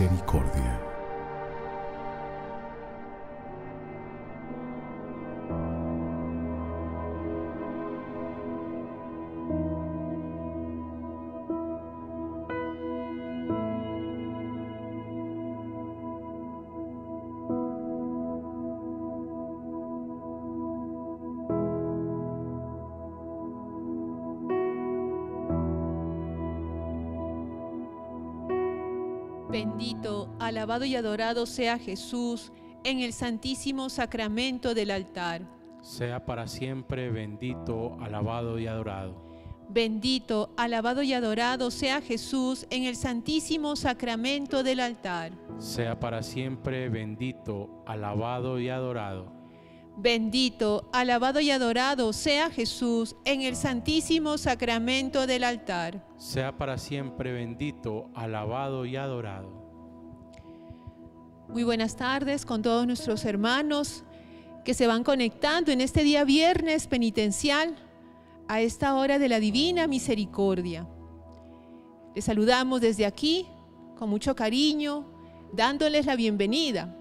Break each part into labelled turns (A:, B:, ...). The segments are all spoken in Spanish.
A: Misericordia.
B: Bendito, alabado y adorado sea Jesús en el santísimo sacramento del altar.
C: Sea para siempre bendito, alabado y adorado.
B: Bendito, alabado y adorado sea Jesús en el santísimo sacramento del altar.
C: Sea para siempre bendito, alabado y adorado.
B: Bendito, alabado y adorado sea Jesús en el santísimo sacramento del altar.
C: Sea para siempre bendito, alabado y adorado.
B: Muy buenas tardes con todos nuestros hermanos que se van conectando en este día viernes penitencial a esta hora de la divina misericordia. Les saludamos desde aquí con mucho cariño, dándoles la bienvenida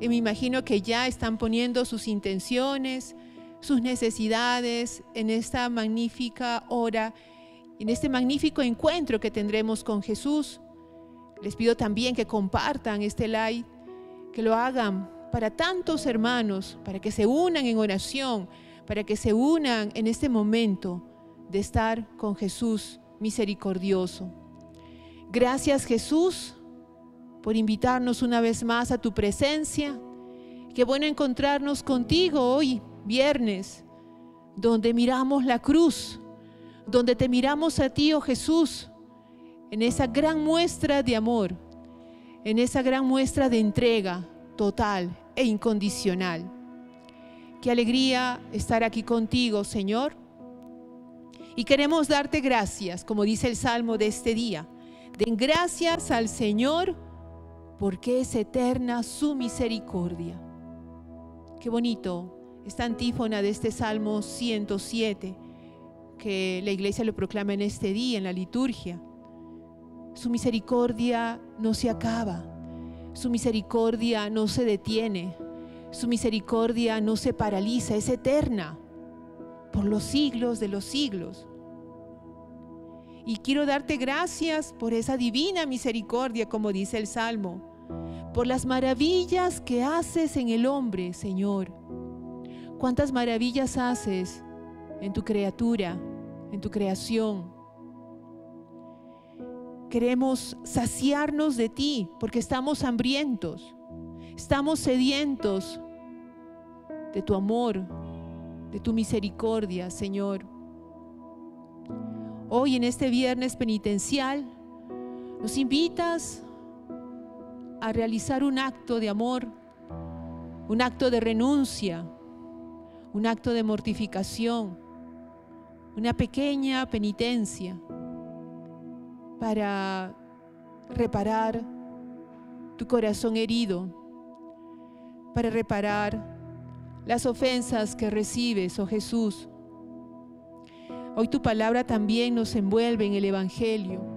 B: y me imagino que ya están poniendo sus intenciones, sus necesidades en esta magnífica hora, en este magnífico encuentro que tendremos con Jesús. Les pido también que compartan este live, que lo hagan para tantos hermanos, para que se unan en oración, para que se unan en este momento de estar con Jesús misericordioso. Gracias Jesús por invitarnos una vez más a tu presencia. Qué bueno encontrarnos contigo hoy, viernes, donde miramos la cruz, donde te miramos a ti, oh Jesús, en esa gran muestra de amor, en esa gran muestra de entrega total e incondicional. Qué alegría estar aquí contigo, Señor. Y queremos darte gracias, como dice el Salmo de este día. Den gracias al Señor porque es eterna su misericordia. Qué bonito esta antífona de este Salmo 107 que la iglesia lo proclama en este día, en la liturgia. Su misericordia no se acaba, su misericordia no se detiene, su misericordia no se paraliza, es eterna por los siglos de los siglos. Y quiero darte gracias por esa divina misericordia, como dice el Salmo, por las maravillas que haces en el hombre, Señor. ¿Cuántas maravillas haces en tu criatura, en tu creación? Queremos saciarnos de ti porque estamos hambrientos, estamos sedientos de tu amor, de tu misericordia, Señor. Hoy en este viernes penitencial nos invitas a realizar un acto de amor, un acto de renuncia, un acto de mortificación, una pequeña penitencia para reparar tu corazón herido, para reparar las ofensas que recibes, oh Jesús. Hoy tu palabra también nos envuelve en el Evangelio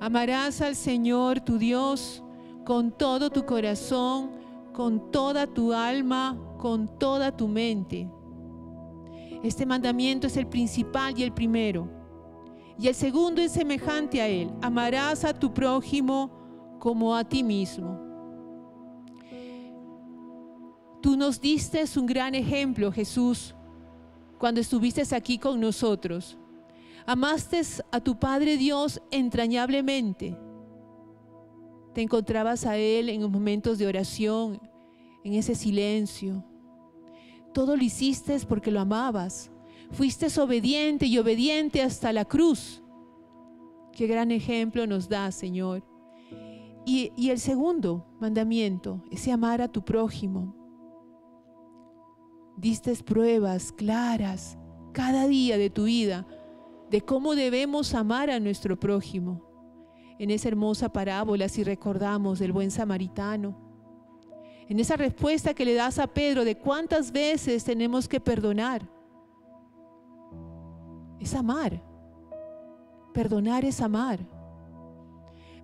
B: Amarás al Señor tu Dios con todo tu corazón, con toda tu alma, con toda tu mente. Este mandamiento es el principal y el primero. Y el segundo es semejante a él. Amarás a tu prójimo como a ti mismo. Tú nos diste un gran ejemplo, Jesús, cuando estuviste aquí con nosotros. Amaste a tu Padre Dios entrañablemente. Te encontrabas a Él en los momentos de oración, en ese silencio. Todo lo hiciste porque lo amabas. Fuiste obediente y obediente hasta la cruz. Qué gran ejemplo nos da, Señor. Y, el segundo mandamiento, ese amar a tu prójimo. Diste pruebas claras cada día de tu vida de cómo debemos amar a nuestro prójimo. En esa hermosa parábola, si recordamos del buen samaritano, en esa respuesta que le das a Pedro de cuántas veces tenemos que perdonar, es amar. Perdonar es amar.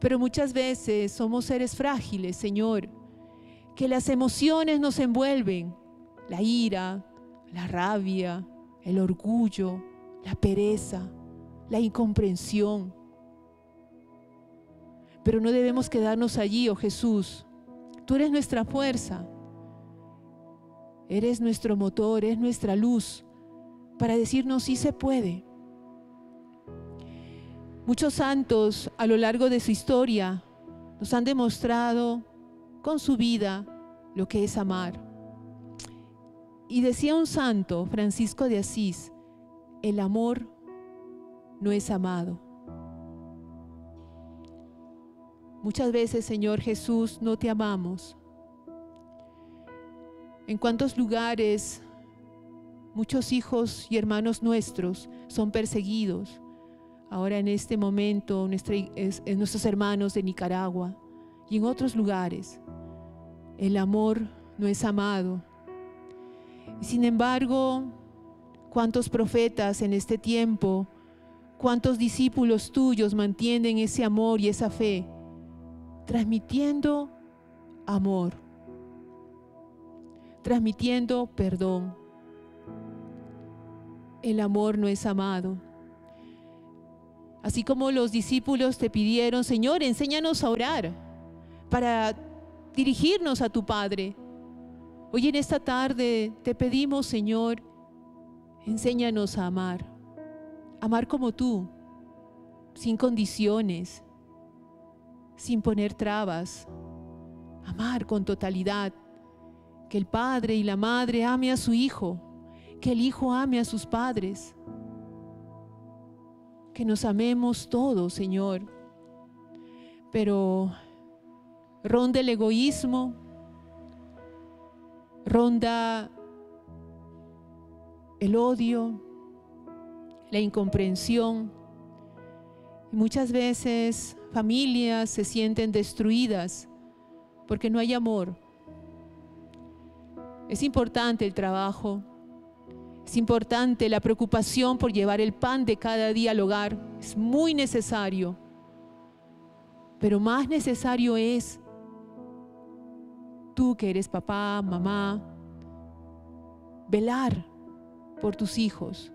B: Pero muchas veces somos seres frágiles, Señor, que las emociones nos envuelven. La ira, la rabia, el orgullo, la pereza, la incomprensión. Pero no debemos quedarnos allí, oh Jesús. Tú eres nuestra fuerza. Eres nuestro motor, eres nuestra luz para decirnos si se puede. Muchos santos a lo largo de su historia nos han demostrado con su vida lo que es amar. Y decía un santo, Francisco de Asís, el amor no es amado. Muchas veces, Señor Jesús, no te amamos. En cuántos lugares muchos hijos y hermanos nuestros son perseguidos. Ahora en este momento, nuestros hermanos de Nicaragua y en otros lugares. El amor no es amado. Sin embargo, cuántos profetas en este tiempo, cuántos discípulos tuyos mantienen ese amor y esa fe, transmitiendo amor, transmitiendo perdón. El amor no es amado. Así como los discípulos te pidieron, Señor, enséñanos a orar para dirigirnos a tu Padre. Hoy en esta tarde te pedimos, Señor, enséñanos a amar, amar como tú, sin condiciones, sin poner trabas, amar con totalidad, que el Padre y la Madre ame a su Hijo, que el Hijo ame a sus padres, que nos amemos todos, Señor, pero ronda el egoísmo, ronda el odio, la incomprensión. Muchas veces familias se sienten destruidas porque no hay amor. Es importante el trabajo, es importante la preocupación por llevar el pan de cada día al hogar, es muy necesario. Pero más necesario es tú que eres papá, mamá, velar por tus hijos.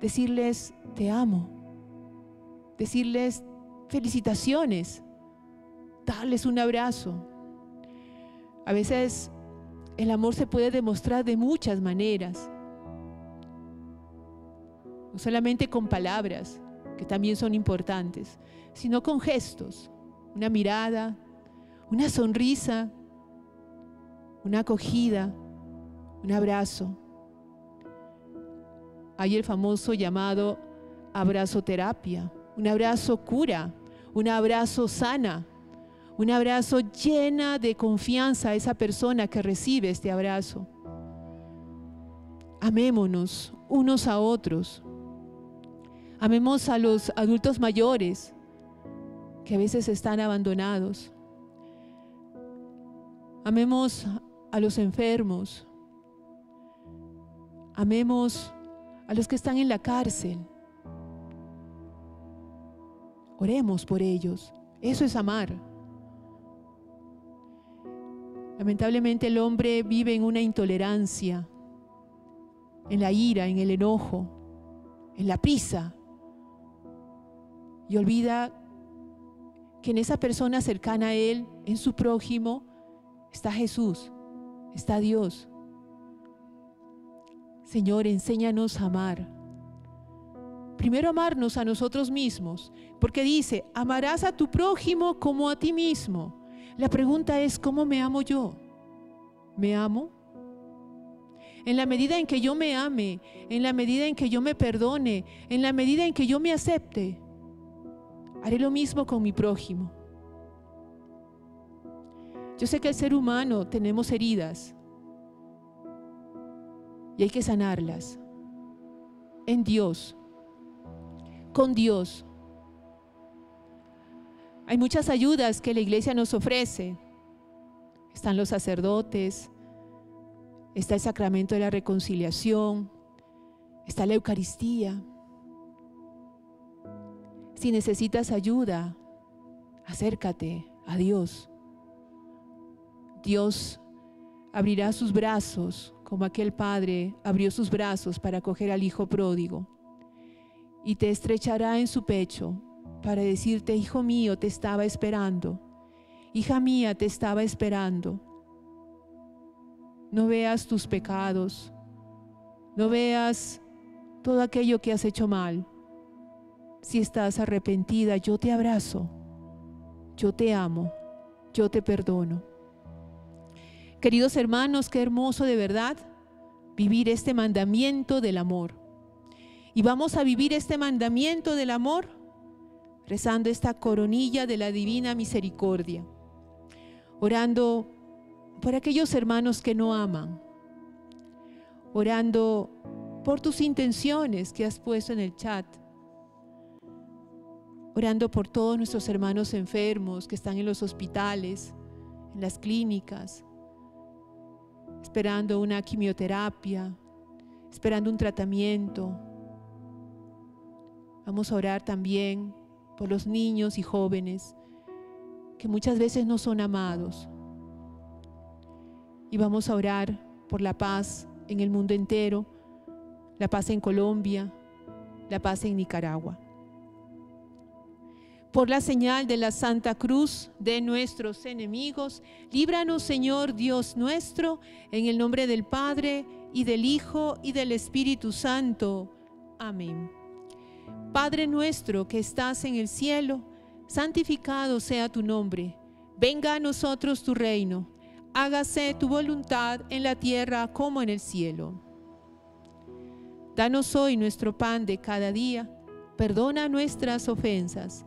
B: Decirles, te amo. Decirles, felicitaciones. Darles un abrazo. A veces el amor se puede demostrar de muchas maneras. No solamente con palabras, que también son importantes, sino con gestos, una mirada, una sonrisa, una acogida, un abrazo. Hay el famoso llamado abrazo terapia, un abrazo cura, un abrazo sana, un abrazo llena de confianza a esa persona que recibe este abrazo. Amémonos unos a otros. Amemos a los adultos mayores que a veces están abandonados. Amemos a los enfermos. Amemos a los que están en la cárcel. Oremos por ellos. Eso es amar. Lamentablemente el hombre vive en una intolerancia, en la ira, en el enojo, en la prisa. Y olvida que en esa persona cercana a él, en su prójimo, está Jesús, está Dios. Señor, enséñanos a amar. Primero amarnos a nosotros mismos, porque dice, amarás a tu prójimo como a ti mismo. La pregunta es, ¿cómo me amo yo? ¿Me amo? En la medida en que yo me ame, en la medida en que yo me perdone, en la medida en que yo me acepte, haré lo mismo con mi prójimo. Yo sé que el ser humano tenemos heridas y hay que sanarlas en Dios, con Dios. Hay muchas ayudas que la iglesia nos ofrece. Están los sacerdotes, está el sacramento de la reconciliación, está la Eucaristía, Si necesitas ayuda, acércate a Dios. Dios abrirá sus brazos como aquel padre abrió sus brazos para acoger al hijo pródigo y te estrechará en su pecho para decirte, hijo mío, te estaba esperando, hija mía, te estaba esperando. No veas tus pecados, no veas todo aquello que has hecho mal. Si estás arrepentida, yo te abrazo, yo te amo, yo te perdono. Queridos hermanos, qué hermoso de verdad vivir este mandamiento del amor. Y vamos a vivir este mandamiento del amor rezando esta coronilla de la divina misericordia, orando por aquellos hermanos que no aman, orando por tus intenciones que has puesto en el chat, orando por todos nuestros hermanos enfermos que están en los hospitales, en las clínicas, esperando una quimioterapia, esperando un tratamiento. Vamos a orar también por los niños y jóvenes que muchas veces no son amados. Y vamos a orar por la paz en el mundo entero, la paz en Colombia, la paz en Nicaragua por la señal de la Santa Cruz de nuestros enemigos. Líbranos, Señor Dios nuestro, en el nombre del Padre y del Hijo y del Espíritu Santo. Amén. Padre nuestro que estás en el cielo, santificado sea tu nombre. Venga a nosotros tu reino. Hágase tu voluntad en la tierra como en el cielo. Danos hoy nuestro pan de cada día. Perdona nuestras ofensas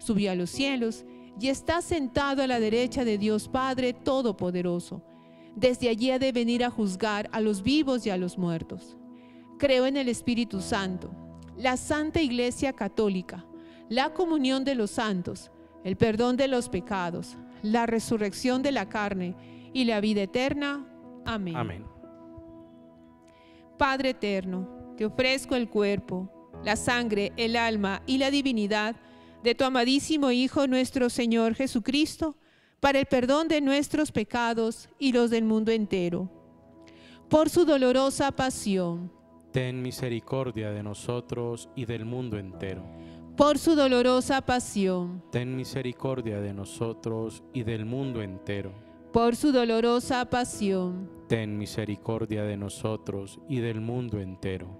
B: subió a los cielos y está sentado a la derecha de Dios Padre Todopoderoso. Desde allí ha de venir a juzgar a los vivos y a los muertos. Creo en el Espíritu Santo, la Santa Iglesia Católica, la comunión de los santos, el perdón de los pecados, la resurrección de la carne y la vida eterna. Amén.
C: Amén.
B: Padre eterno, te ofrezco el cuerpo, la sangre, el alma y la divinidad de tu amadísimo Hijo nuestro Señor Jesucristo, para el perdón de nuestros pecados y los del mundo entero. Por su dolorosa pasión.
C: Ten misericordia de nosotros y del mundo entero.
B: Por su dolorosa pasión.
C: Ten misericordia de nosotros y del mundo entero.
B: Por su dolorosa pasión.
C: Ten misericordia de nosotros y del mundo entero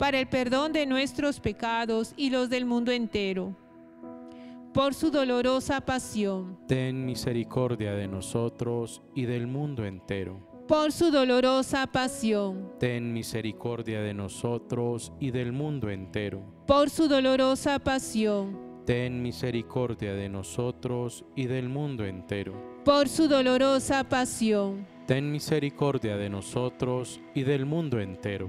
B: para el perdón de nuestros pecados y los del mundo entero. Por su dolorosa pasión.
C: Ten misericordia de nosotros y del mundo entero.
B: por su dolorosa pasión,
C: ten misericordia de nosotros y del mundo entero.
B: por su dolorosa pasión,
C: Ten misericordia de nosotros y del mundo entero.
B: por su dolorosa pasión,
C: Ten misericordia de nosotros y del mundo entero.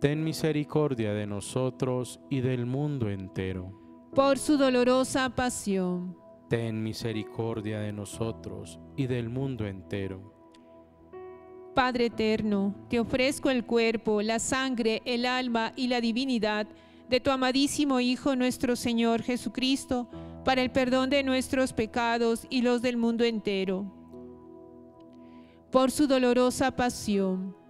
C: Ten misericordia de nosotros y del mundo entero.
B: por su dolorosa pasión,
C: Ten misericordia de nosotros y del mundo entero.
B: Padre eterno, te ofrezco el cuerpo, la sangre, el alma y la divinidad de tu amadísimo Hijo nuestro Señor Jesucristo, para el perdón de nuestros pecados y los del mundo entero. Por su dolorosa pasión,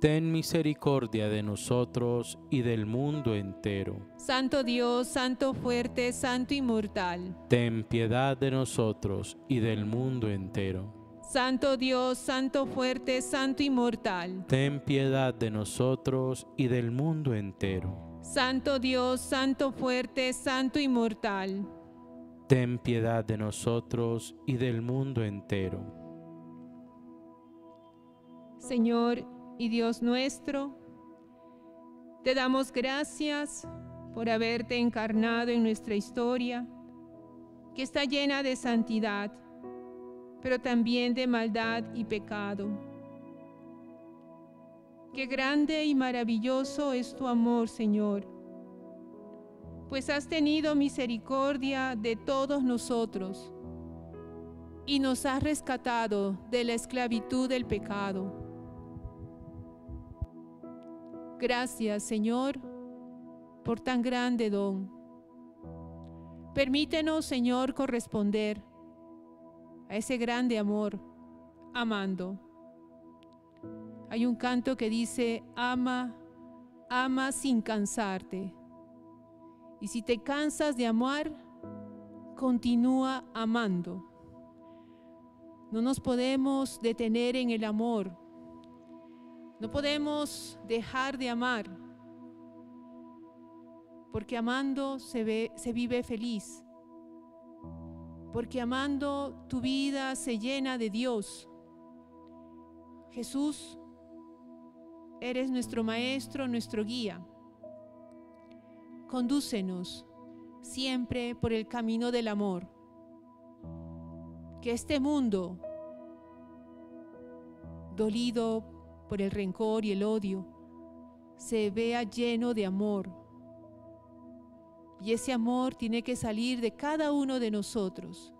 C: ten misericordia de nosotros y del mundo entero.
B: Santo Dios, Santo fuerte, Santo inmortal.
C: Ten piedad de nosotros y del mundo entero.
B: Santo Dios, Santo fuerte, Santo inmortal.
C: Ten piedad de nosotros y del mundo entero.
B: Santo Dios, Santo fuerte, Santo inmortal.
C: Ten piedad de nosotros y del mundo entero.
B: Señor y Dios nuestro, te damos gracias por haberte encarnado en nuestra historia, que está llena de santidad, pero también de maldad y pecado. Qué grande y maravilloso es tu amor, Señor, pues has tenido misericordia de todos nosotros y nos has rescatado de la esclavitud del pecado. Gracias, Señor, por tan grande don. Permítenos, Señor, corresponder a ese grande amor, amando. Hay un canto que dice, ama, ama sin cansarte. Y si te cansas de amar, continúa amando. No nos podemos detener en el amor no podemos dejar de amar, porque amando se, ve, se vive feliz, porque amando tu vida se llena de Dios. Jesús, eres nuestro Maestro, nuestro guía. Condúcenos siempre por el camino del amor. Que este mundo, dolido por el rencor y el odio, se vea lleno de amor. Y ese amor tiene que salir de cada uno de nosotros.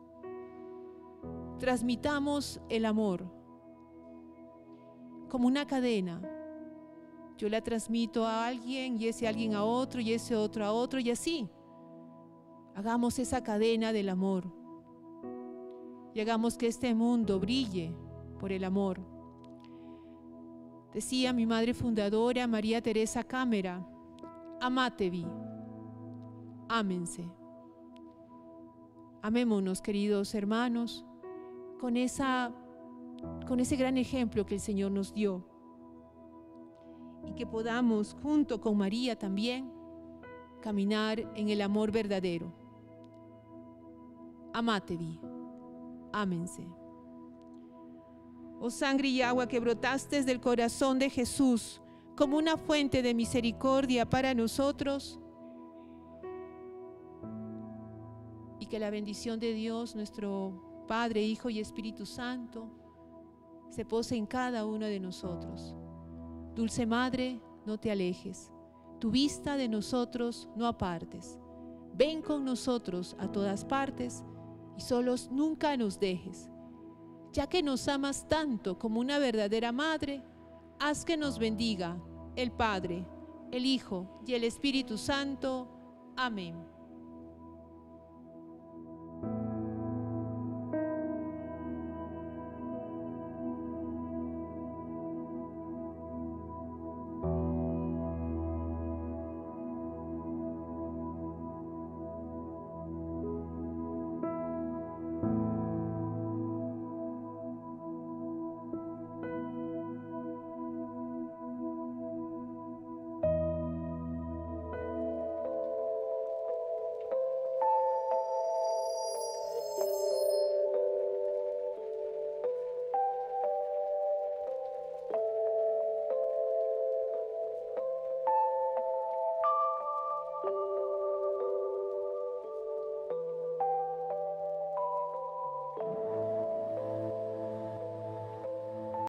B: Transmitamos el amor como una cadena. Yo la transmito a alguien y ese alguien a otro y ese otro a otro y así. Hagamos esa cadena del amor y hagamos que este mundo brille por el amor. Decía mi madre fundadora, María Teresa Cámara, amatevi, ámense. Amémonos, queridos hermanos, con, esa, con ese gran ejemplo que el Señor nos dio. Y que podamos, junto con María también, caminar en el amor verdadero. Amatevi, ámense. Oh sangre y agua que brotaste del corazón de Jesús como una fuente de misericordia para nosotros. Y que la bendición de Dios, nuestro Padre, Hijo y Espíritu Santo, se pose en cada uno de nosotros. Dulce Madre, no te alejes. Tu vista de nosotros no apartes. Ven con nosotros a todas partes y solos nunca nos dejes ya que nos amas tanto como una verdadera madre, haz que nos bendiga el Padre, el Hijo y el Espíritu Santo. Amén.